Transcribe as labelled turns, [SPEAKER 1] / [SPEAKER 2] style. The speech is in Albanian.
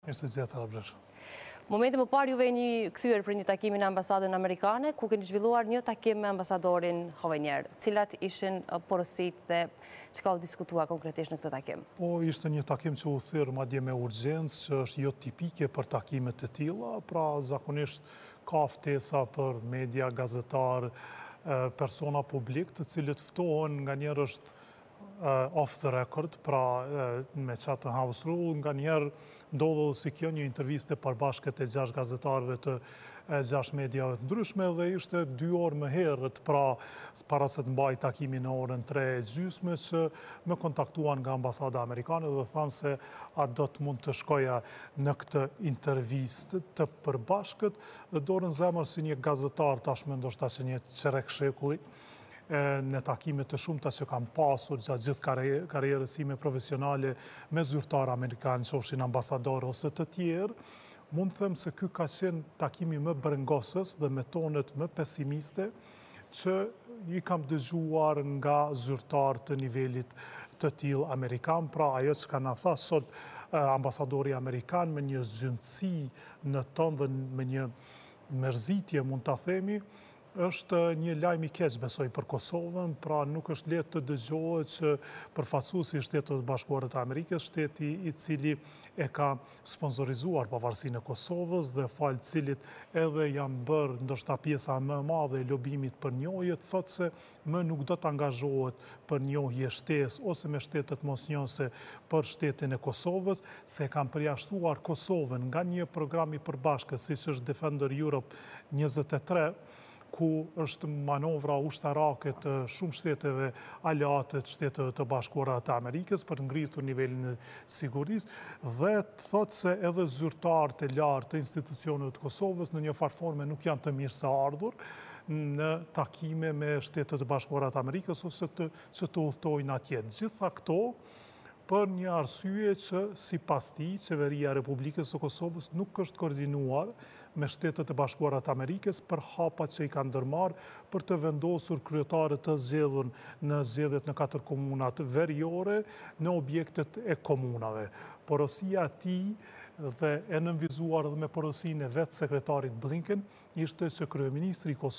[SPEAKER 1] Mirë se gjeta Arbresh.
[SPEAKER 2] Momente më parë ju veç jeni kthyer prej një takimi në ambasadën amerikane, ku keni zhvilluar një takim me ambasadorin Hovenier. Cilat ishin porositë dhe çka u diskutua konkretisht në këtë takim?
[SPEAKER 1] Po, ishte një takim që u thirr madje me urgjencë, që është jo tipike për takime të tilla, pra zakonisht ka ftesa për media, gazetarë, persona publikë, të cilët ftohen, nganjëherë është off the record, pra me Chatham House Rule, nganjëherë ndodh edhe si kjo një intervistë e përbashket e gjashtë gazetarëve të gjashtë mediave të ndryshme dhe ishte dy orë më herët, pra para se të mbahej takimi në orën tre e gjysmë që më kontaktuan nga ambasada amerikane dhe thanë se a do të mund të shkoja në këtë intervistë të përbashkët dhe dorën në zemër si një gazetar tashmë ndoshta që një çerek shekulli në takime të shumta që kam pasur gjatë gjithë karrierës sime profesionale me zyrtarë amerikanë, qofshin ambasadorë ose të tjerë, mund të them se ky ka qenë takimi më brengosës dhe me tonet më pesimiste, që i kam dëgjuar nga zyrtarë të nivelit të tillë amerikanë, pra ajo çka na tha sot ambasadori amerikan me një gjindosje në ton dhe me një mërzitje mund ta themi, Është një lajm i keq besoj për Kosovën, pra nuk është lehtë të dëgjohet që përfaqësuesi i Shteteve të Bashkuara të Amerikës, shteti i cili e ka sponsorizuar pavarësinë e Kosovës dhe falë të cilit edhe janë bërë ndoshta pjesa më e madhe e lobimit për njohje, thotë se më nuk do të angazhohet për njohje shtesë ose me shtetet mosnjohëse për shtetin e Kosovës, se e kanë përjashtuar Kosovën nga një program i përbashkët, siç është Defender Europe njëzet e tre, ku është manovra ushtarake të shumë shteteve aleate të Shteteve të Bashkuara të Amerikës për të ngritur nivelin e sigurisë dhe thotë se edhe zyrtarët e lartë të institucioneve të Kosovës në një farë forme nuk janë të mirëseardhur në takime me Shtetet e Bashkuara të Amerikës ose që të udhëtojnë atje. Të gjitha këto për një arsye që sipas tij Qeveria e Republikës së Kosovës nuk është koordinuar me Shtetet e Bashkuara të Amerikës për hapat që i kanë ndërmarrë për të vendosur kryetarët të zgjedhur në zgjedhjet në katër komunat veriore në objektet e komunave. Porosia e tij dhe e nënvizuar edhe me porosinë e vetë sekretarit Blinken ishte që kryeministri i Kosovës